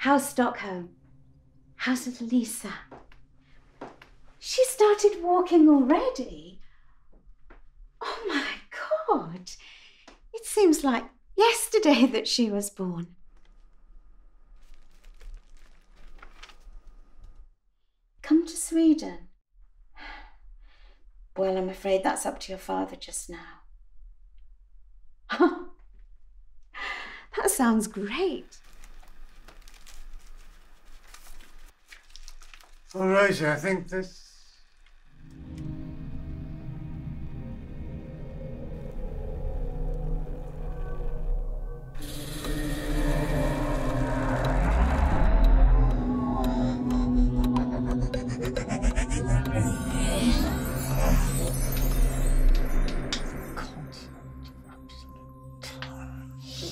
How's Stockholm? How's little Lisa? She started walking already. Oh my God. It seems like yesterday that she was born. Come to Sweden. Well, I'm afraid that's up to your father just now. That sounds great. All right, I think this.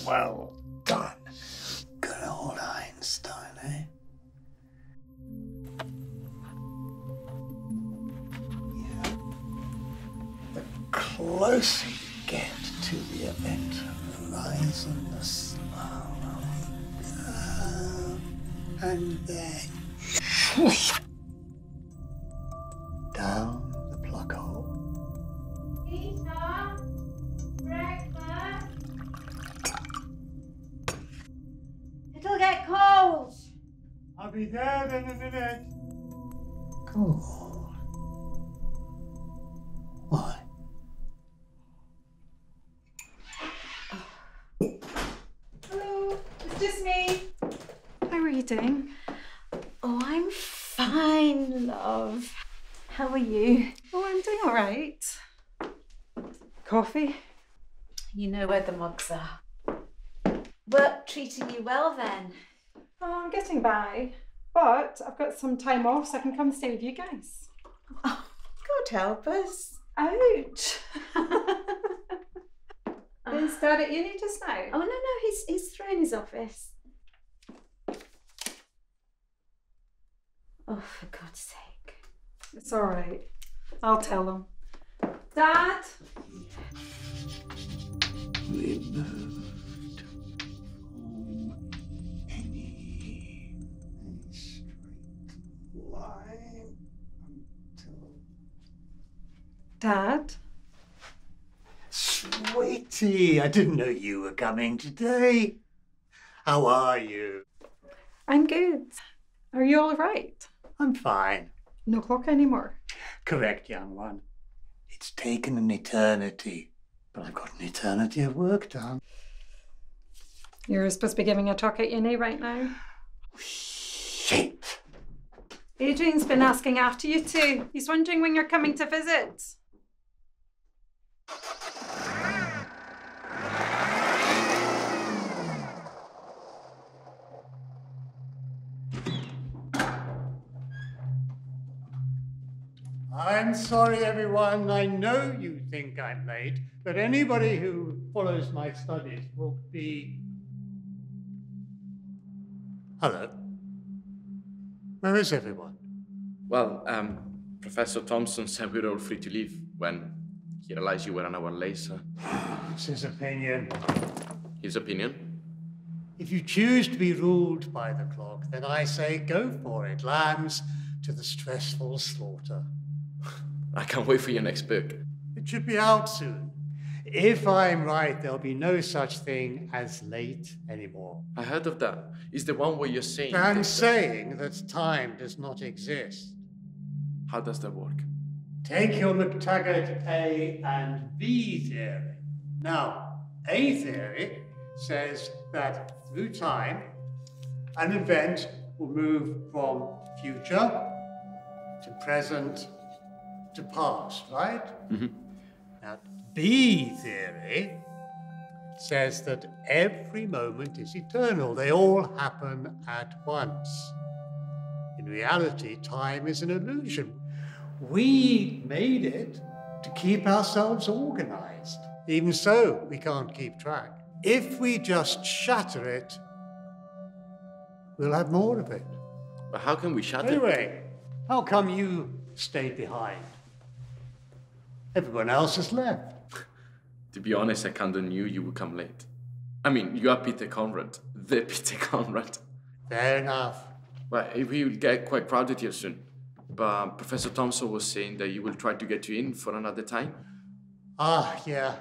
Well done. Good old Einstein, eh? Yeah. The closer you get to the event horizon, the slower we. And then I'll in a minute. Cool. Why? Hello, it's just me. How are you doing? Oh, I'm fine, love. How are you? Oh, I'm doing all right. Coffee? You know where the mugs are. Work treating you well then? Oh, I'm getting by. But I've got some time off so I can come stay with you guys. Oh, God help us. Ouch! Is Dad at uni just now? Oh, no, no, he's, he's through in his office. Oh, for God's sake. It's all right. I'll tell him. Dad! We Dad? Sweetie, I didn't know you were coming today. How are you? I'm good. Are you all right? I'm fine. No clock anymore. Correct, young one. It's taken an eternity, but I've got an eternity of work done. You're supposed to be giving a talk at uni right now. Shit! Adrian's been asking after you too. He's wondering when you're coming to visit. I'm sorry, everyone. I know you think I'm late, but anybody who follows my studies will be. Hello. Where is everyone? Well, um, Professor Thompson said we were all free to leave when he realized you were an hour late, It's his opinion. his opinion. If you choose to be ruled by the clock, then I say go for it. Lambs to the stressful slaughter. I can't wait for your next book. It should be out soon. If I'm right, there'll be no such thing as late anymore. I heard of that. It's the one where you're saying. I'm that- saying that time does not exist. How does that work? Take your McTaggart A and B theory. Now, A theory says that through time, an event will move from future to present to past, right? Mm-hmm. Now, B theory says that every moment is eternal. They all happen at once. In reality, time is an illusion. We made it to keep ourselves organized. Even so, we can't keep track. If we just shatter it, we'll have more of it. But how can we shut it? Anyway, how come you stayed behind? Everyone else has left. To be honest, I kinda knew you would come late. I mean, you are Peter Conrad, the Peter Conrad. Fair enough. Well, we will get quite crowded here soon. But Professor Thompson was saying that you will try to get you in for another time. Ah, yeah.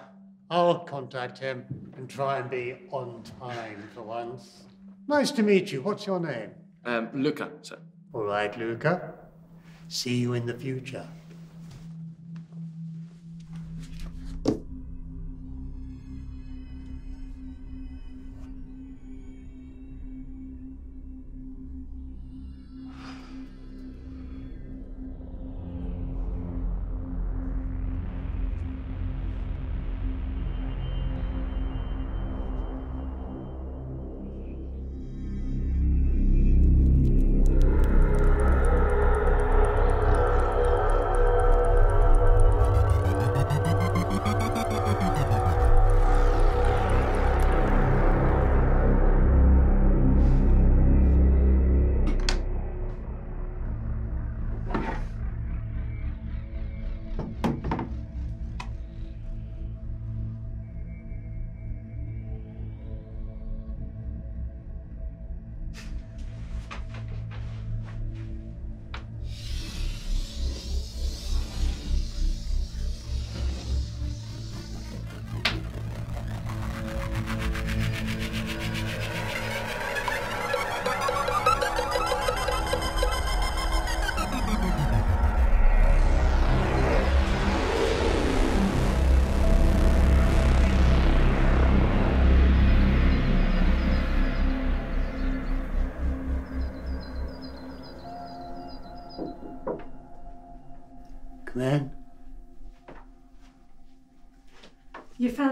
I'll contact him and try and be on time for once. Nice to meet you. What's your name? Um, Luca, sir. All right, Luca. See you in the future.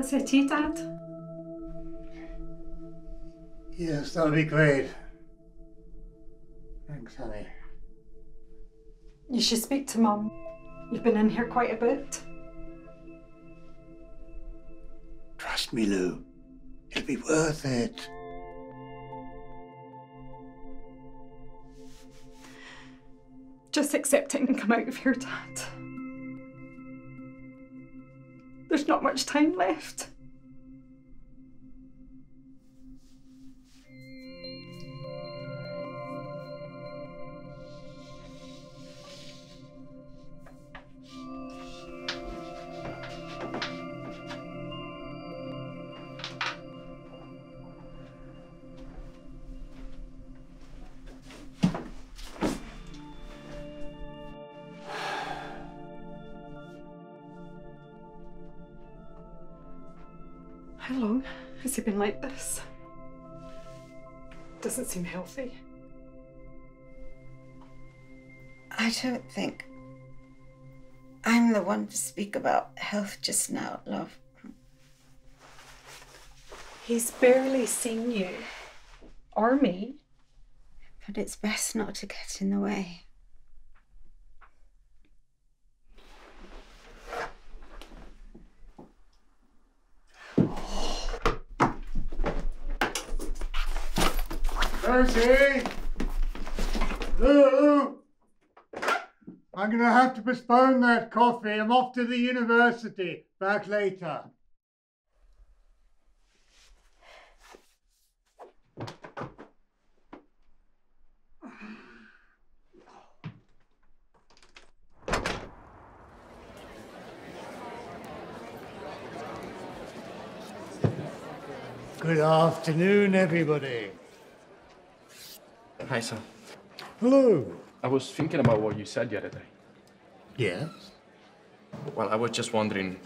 You fancy a tea, Dad? Yes, that'll be great. Thanks, honey. You should speak to Mum. You've been in here quite a bit. Trust me, Lou. It'll be worth it. Just accept it and come out of here, Dad. There's not much time left. How long has he been like this? Doesn't seem healthy. I don't think I'm the one to speak about health just now, love. He's barely seen you. Or me. But it's best not to get in the way. Rosie! Lou! I'm going to have to postpone that coffee. I'm off to the university. Back later. Good afternoon, everybody. Hi, sir. Hello. I was thinking about what you said the other day. Yes? Well, I was just wondering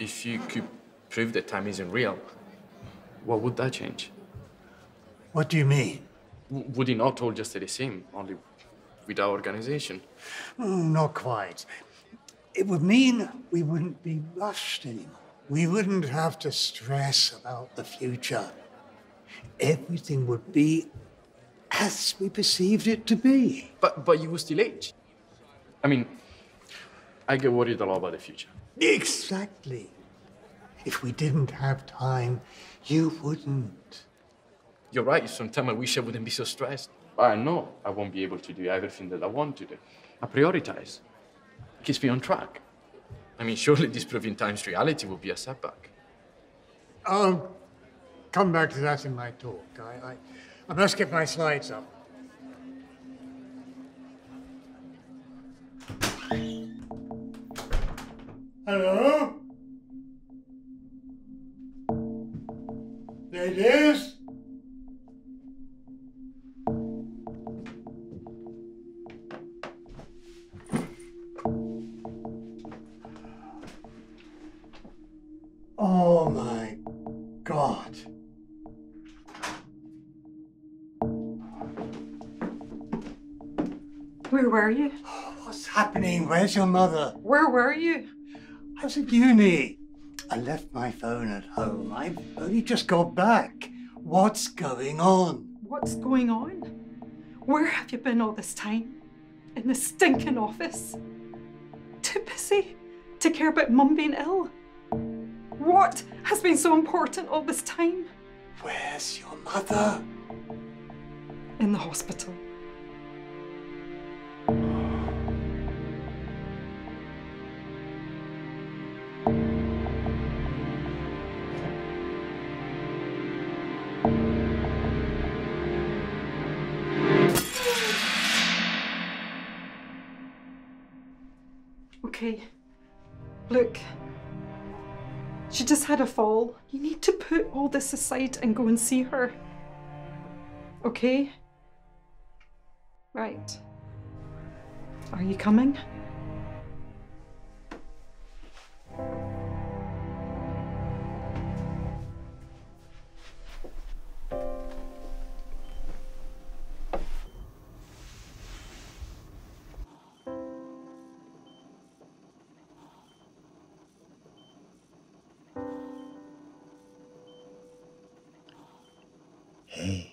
if you could prove that time isn't real, what would that change? What do you mean? W- would it not all just stay the same, only with our organization? Mm, not quite. It would mean we wouldn't be rushed anymore. We wouldn't have to stress about the future. Everything would be as we perceived it to be. But but you will still age. I mean, I get worried a lot about the future. Exactly. If we didn't have time, you wouldn't. You're right. Sometimes I wish I wouldn't be so stressed. I know I won't be able to do everything that I want to do. I prioritize. It keeps me on track. I mean, surely disproving time's reality will be a setback. I'll come back to that in my talk. I, I, I must get my slides up. Hello? Ladies? Happening? Where's your mother? Where were you? I was at uni. I left my phone at home. I've only just got back. What's going on? What's going on? Where have you been all this time? In the stinking office? Too busy to care about mum being ill? What has been so important all this time? Where's your mother? In the hospital. Okay. Look. She just had a fall. You need to put all this aside and go and see her. Okay? Right. Are you coming? Hey,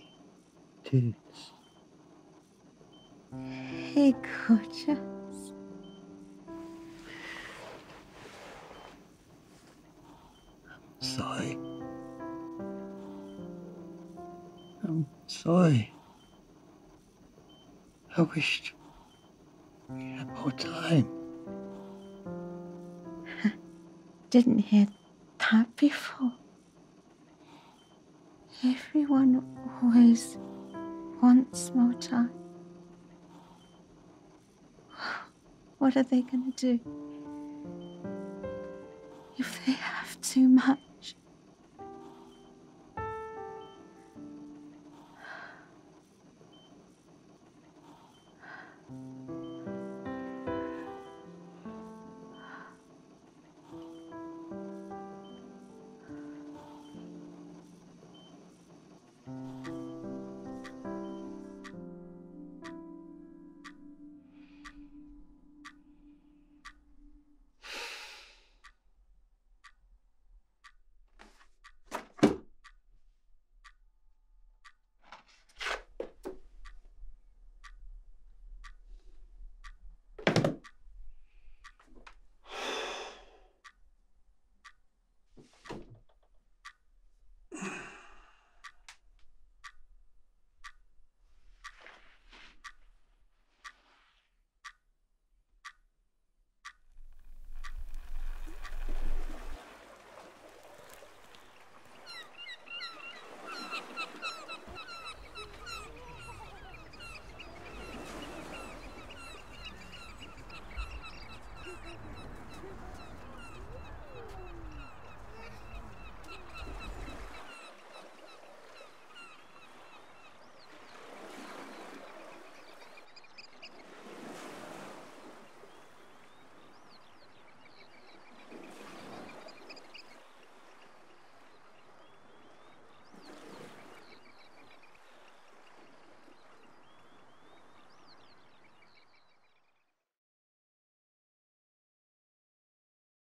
Toots. Hey, gorgeous. I'm Sorry. I'm sorry. I wished we had more time. Didn't hear that before. Everyone always wants more time. What are they going to do? If they have too much?